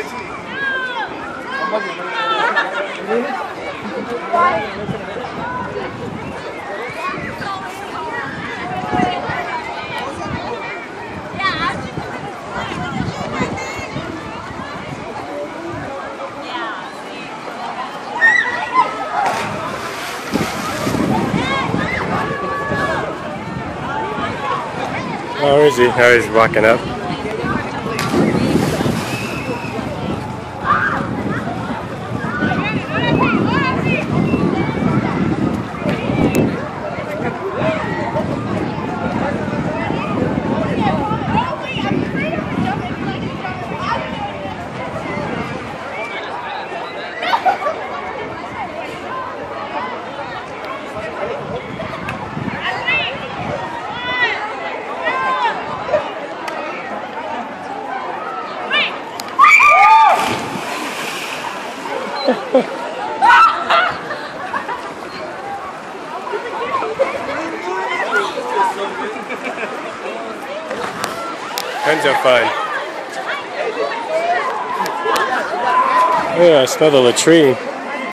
Where is he? Oh, he's walking up. Pens are fun. Yeah, I smell the latrine.